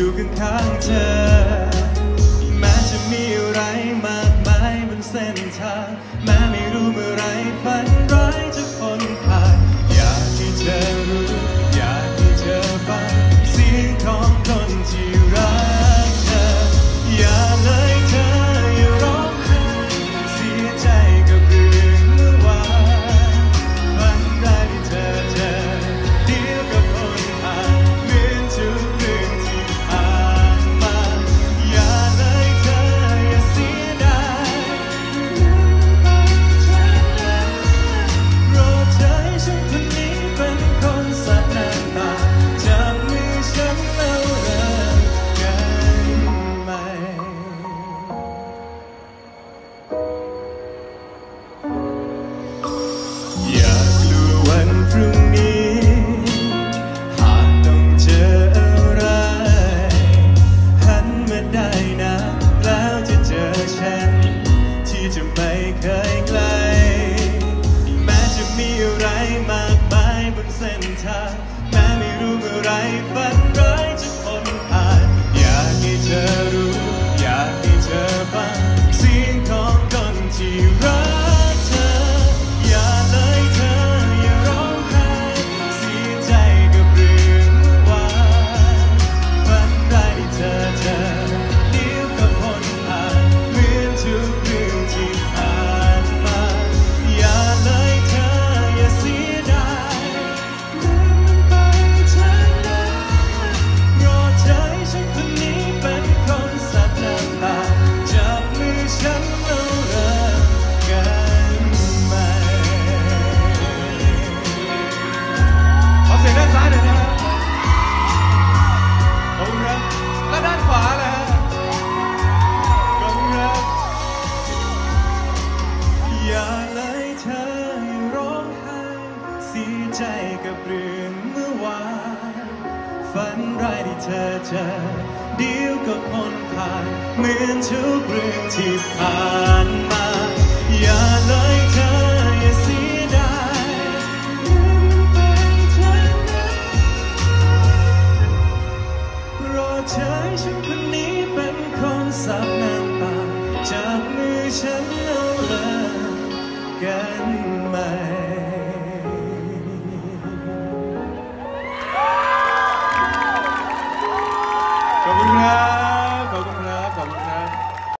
อยู่ข้างๆเธอ แม้จะมีอะไรมากมายบนเส้นทาง แม้ไม่รู้เมื่อไรฝั จะไม่เคยไกล แม้จะมีอะไรมากมายบนเส้นทาง แม้ไม่รู้เมื่อไรฝันร้าย สียใจกับเรื่องเมื่อวาน ฝันร้ายที่เธอเจอเดียวก็พ้นผ่าน เหมือนทุกเรื่องที่ผ่านมา อย่าเลยเธออย่าเสียดายรอเธอฉันคนนี้เป็นคนสับน้ำตาจากมือฉันเอาเลยกัน